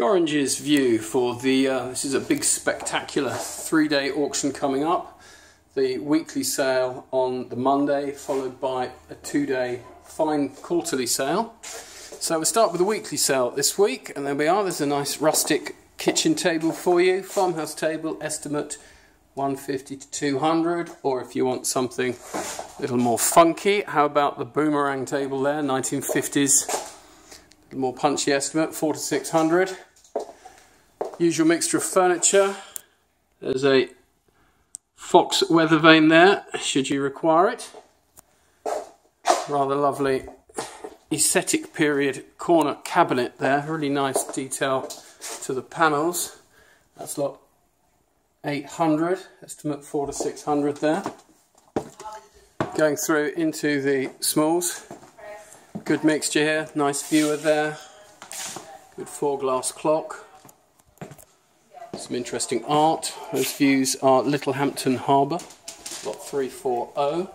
Gorringe's view for the, uh, this is a big spectacular three-day auction coming up. The weekly sale on the Monday, followed by a two-day fine quarterly sale. So we'll start with the weekly sale this week, and there we are. There's a nice rustic kitchen table for you, farmhouse table, estimate 150 to 200, or if you want something a little more funky, how about the boomerang table there, 1950s, a little more punchy estimate, 4 to 600. Usual mixture of furniture. There's a fox weather vane there, should you require it. Rather lovely aesthetic period corner cabinet there. Really nice detail to the panels. That's lot 800, estimate 4 to 600 there. Going through into the smalls. Good mixture here, nice viewer there. Good four glass clock. Some interesting art. Those views are Littlehampton Harbour, lot 340.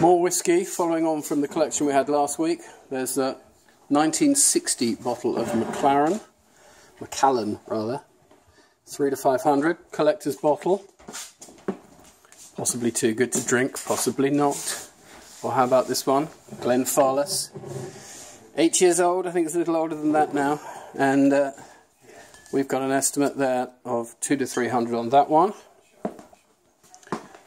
More whisky, following on from the collection we had last week. There's a 1960 bottle of Maclaren, Macallan rather, 3 to 500, collector's bottle. Possibly too good to drink, possibly not. Or how about this one? Glenfarclas. Eight years old, I think it's a little older than that now. And uh, we've got an estimate there of two to three hundred on that one.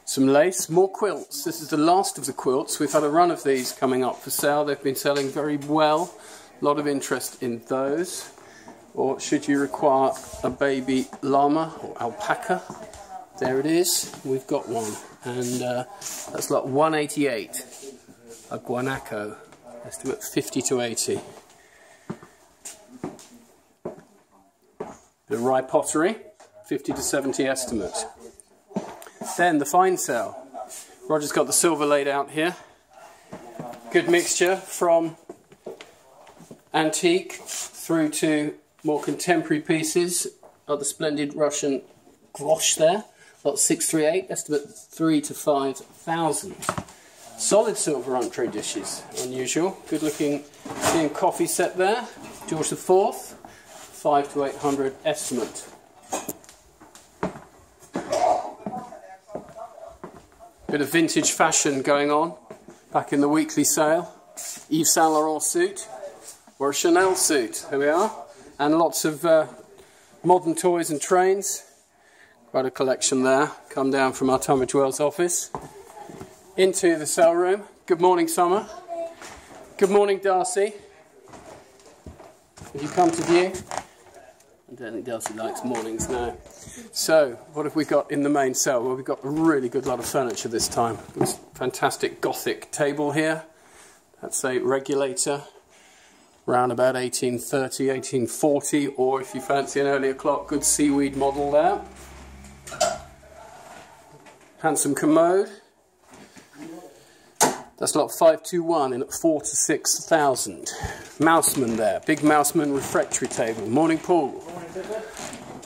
Some lace, more quilts. This is the last of the quilts. We've had a run of these coming up for sale. They've been selling very well. A lot of interest in those. Or should you require a baby llama or alpaca, there it is. We've got one. And uh, that's lot 188. A guanaco. Estimate 50 to 80. The rye pottery, 50 to 70 estimate. Then the fine sale. Roger's got the silver laid out here. Good mixture from antique through to more contemporary pieces. Got the splendid Russian kovsh there. Lot 638, estimate 3 to 5,000. Solid silver entree dishes, unusual. Good looking and coffee set there. George IV, 5 to 800 estimate. Bit of vintage fashion going on back in the weekly sale. Yves Saint Laurent suit or a Chanel suit. Here we are. And lots of uh, modern toys and trains. A collection there. Come down from our Tunbridge Wells office. Into the cell room. Good morning, Summer. Good morning, Darcy. Have you come to view? I don't think Darcy likes mornings now. So, what have we got in the main cell? Well, we've got a really good lot of furniture this time. This fantastic Gothic table here. That's a regulator around about 1830, 1840, or if you fancy an earlier clock, good seaweed model there. Handsome commode. That's lot 521 in at 4 to 6,000. Mouseman there, big Mouseman refectory table. Morning, Paul.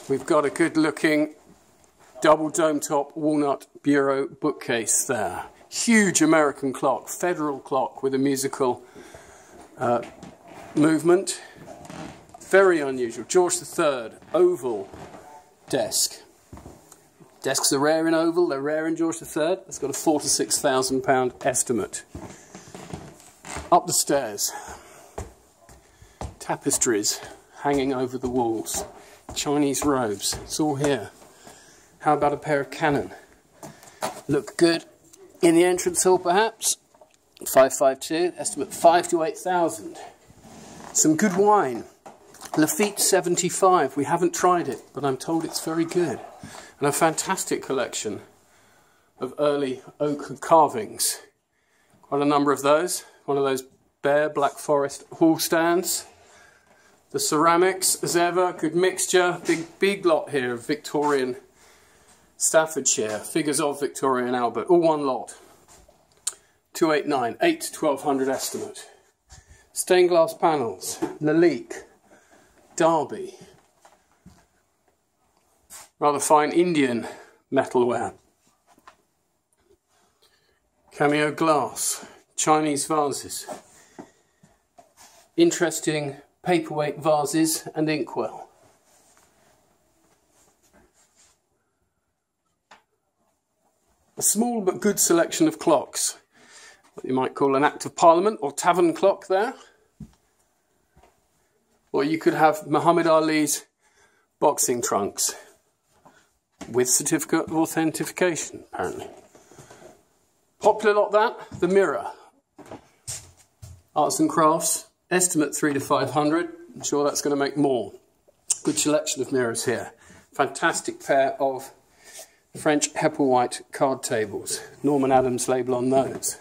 We've got a good looking double dome top walnut bureau bookcase there. Huge American clock, federal clock with a musical uh, movement. Very unusual. George III, oval desk. Desks are rare in oval, they're rare in George III. It's got a four to six thousand pound estimate. Up the stairs. Tapestries hanging over the walls. Chinese robes. It's all here. How about a pair of cannon? Look good in the entrance hall perhaps. 552, estimate 5 to 8,000. Some good wine. Lafite 75. We haven't tried it, but I'm told it's very good. And a fantastic collection of early oak carvings. Quite a number of those. One of those bear Black Forest hall stands. The ceramics, as ever, good mixture. Big, big lot here of Victorian Staffordshire. Figures of Victoria and Albert. All one lot. 289, 8 to 1200 estimate. Stained glass panels, Lalique, Derby. Rather fine Indian metalware. Cameo glass, Chinese vases. Interesting paperweight vases and inkwell. A small but good selection of clocks. What you might call an Act of Parliament or tavern clock there. Or you could have Muhammad Ali's boxing trunks with certificate of authentication, apparently. Popular lot that, the mirror. Arts and crafts, estimate three to 500. I'm sure that's going to make more. Good selection of mirrors here. Fantastic pair of French Hepplewhite card tables. Norman Adams label on those.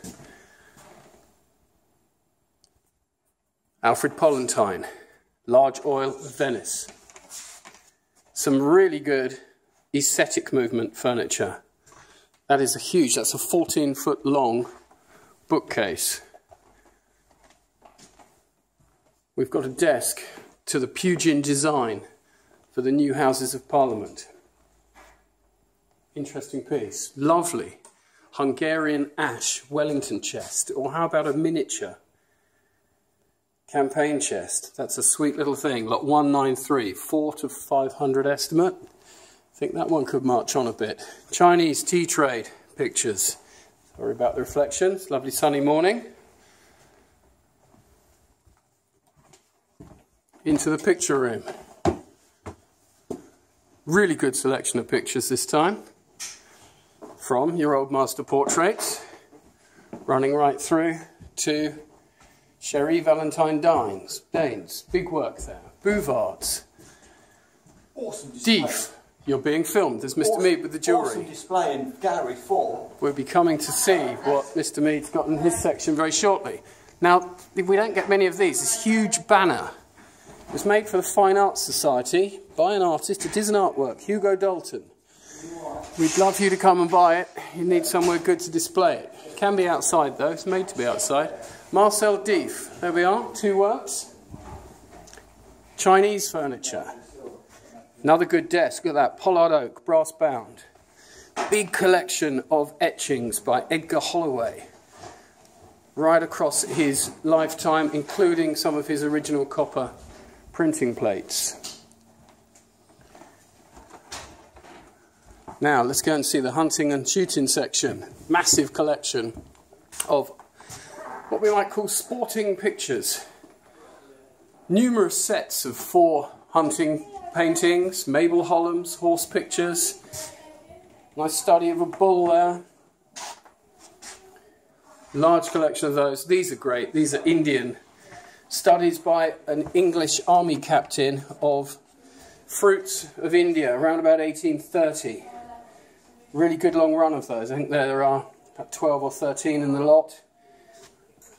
Alfred Pollentine, large oil Venice. Some really good aesthetic movement furniture. That is a huge, that's a 14 foot long bookcase. We've got a desk to the Pugin design for the new Houses of Parliament. Interesting piece. Lovely. Hungarian ash Wellington chest. Or how about a miniature campaign chest? That's a sweet little thing. Lot 193, 4 to 500 estimate I think that one could march on a bit. Chinese tea trade pictures. Sorry about the reflections. Lovely sunny morning. Into the picture room. Really good selection of pictures this time. From your old master portraits, running right through to Sherry Valentine Daines. Daines, big work there. Bouvards. Awesome Dyf. You're being filmed. There's Mr. Awesome, Mead with the jewellery. Awesome display in Gallery 4. We'll be coming to see what Mr. Mead's got in his section very shortly. Now, if we don't get many of these. This huge banner it was made for the Fine Arts Society by an artist. It is an artwork, Hugo Dalton. We'd love you to come and buy it. You need somewhere good to display it. it can be outside though, it's made to be outside. Marcel Dyf, there we are, two works. Chinese furniture. Another good desk, look at that, pollard oak, brass bound. Big collection of etchings by Edgar Holloway. Right across his lifetime, including some of his original copper printing plates. Now, let's go and see the hunting and shooting section. Massive collection of what we might call sporting pictures. Numerous sets of four hunting paintings, Mabel Holland's horse pictures. Nice study of a bull there. Large collection of those. These are great. These are Indian. Studies by an English army captain of fruits of India around about 1830. Really good long run of those. I think there are about 12 or 13 in the lot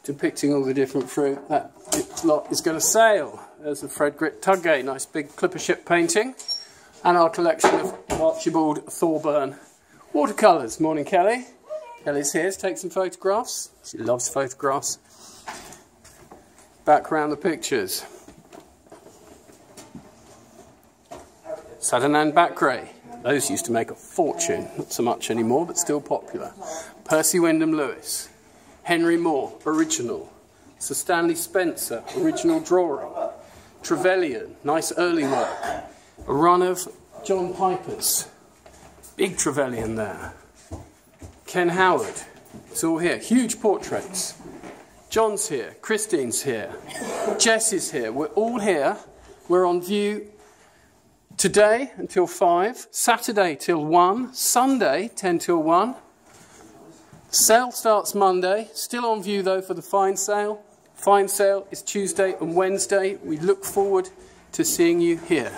depicting all the different fruit. That lot is going to sail. There's a Frederick Tudgay, nice big clipper ship painting. And our collection of Archibald Thorburn watercolours. Morning, Kelly. Kelly's here to take some photographs. She loves photographs. Back around the pictures. Sadanand Bakre. Those used to make a fortune. Not so much anymore, but still popular. Percy Wyndham Lewis. Henry Moore, original. Sir Stanley Spencer, original drawing. Trevelyan, nice early work. A run of John Piper's. Big Trevelyan there. Ken Howard, it's all here. Huge portraits. John's here, Christine's here, Jess is here. We're all here. We're on view today until 5, Saturday till 1, Sunday 10 till 1. Sale starts Monday, still on view though for the fine sale. Fine sale is Tuesday and Wednesday. We look forward to seeing you here.